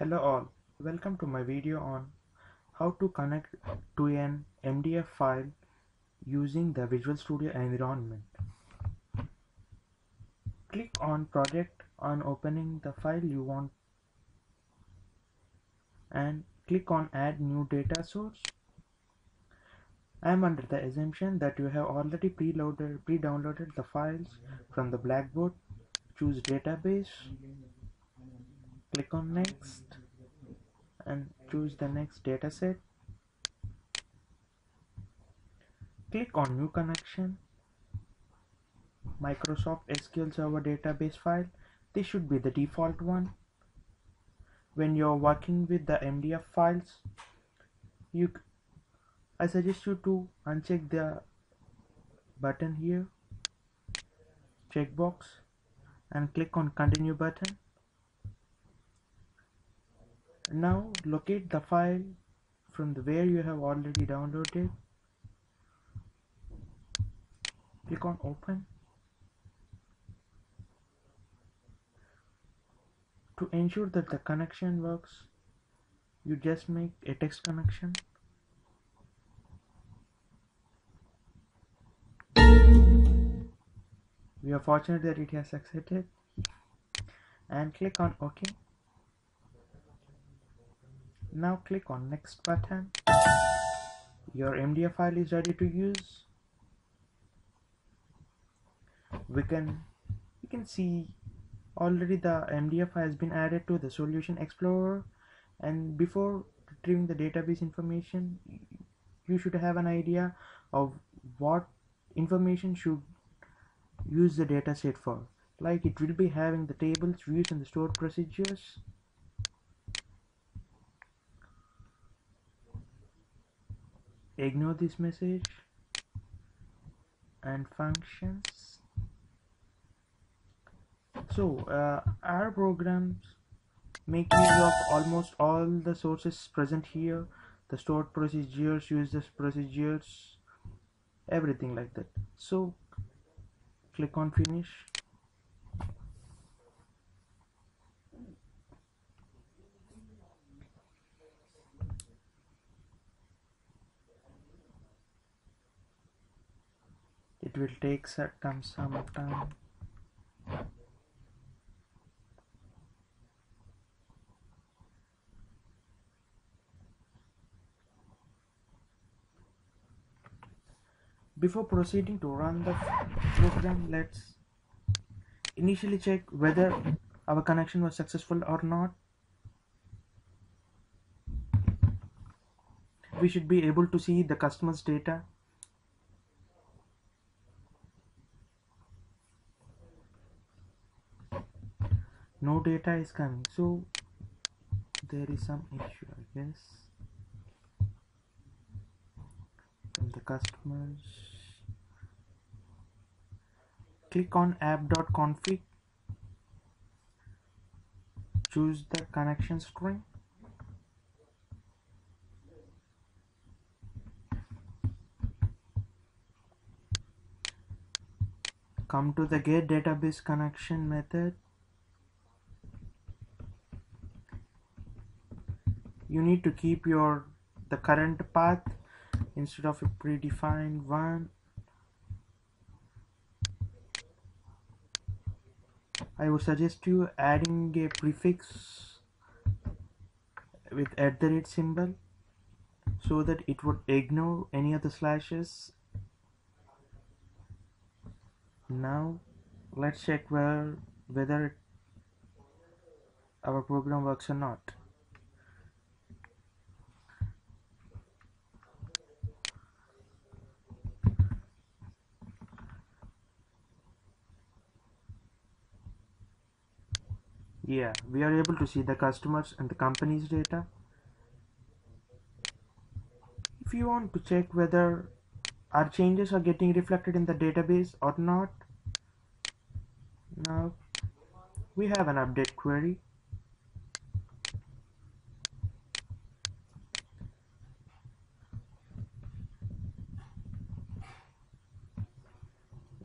Hello all, welcome to my video on how to connect to an MDF file using the Visual Studio environment. Click on project on opening the file you want and click on add new data source. I am under the assumption that you have already preloaded pre-downloaded the files from the Blackboard. Choose database click on next and choose the next dataset click on new connection. Microsoft SQL Server database file. This should be the default one. When you're working with the MDF files you I suggest you to uncheck the button here checkbox and click on continue button now locate the file from the where you have already downloaded. Click on open. To ensure that the connection works you just make a text connection. We are fortunate that it has accepted. And click on ok now click on next button. Your MDF file is ready to use. We can you can see already the MDF has been added to the solution explorer and before retrieving the database information you should have an idea of what information should use the dataset for like it will be having the tables views and the stored procedures ignore this message and functions. So uh, our programs make use of almost all the sources present here. The stored procedures uses procedures everything like that. So click on finish it will take some some time. Before proceeding to run the program let's initially check whether our connection was successful or not. We should be able to see the customer's data no data is coming. So there is some issue I guess. From the customers. Click on app.config choose the connection string. Come to the get database connection method you need to keep your the current path instead of a predefined one. I would suggest you adding a prefix with at the rate symbol so that it would ignore any of the slashes. Now let's check where whether our program works or not yeah we are able to see the customers and the company's data. If you want to check whether our changes are getting reflected in the database or not now we have an update query.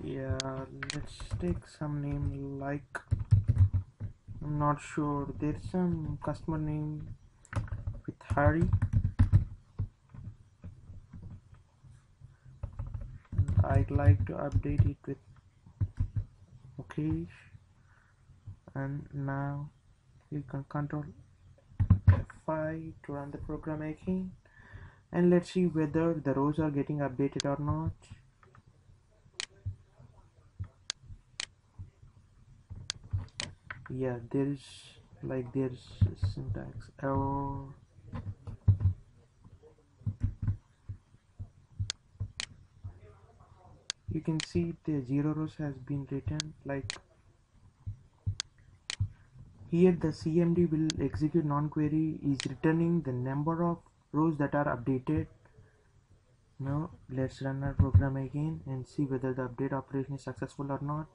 Yeah let's take some name like I'm not sure. There's some customer name with Harry. And I'd like to update it with Mukesh. And now you can control F5 to run the program again. And let's see whether the rows are getting updated or not yeah there is like there's syntax. Error you can see the zero rows has been written like here the cmd will execute non-query is returning the number of rows that are updated. Now let's run our program again and see whether the update operation is successful or not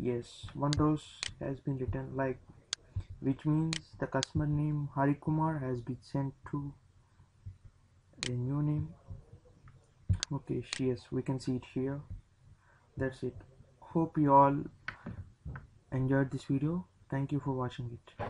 yes one rows has been written like which means the customer name Harikumar has been sent to a new name. Okay yes we can see it here. That's it. Hope you all enjoyed this video. Thank you for watching it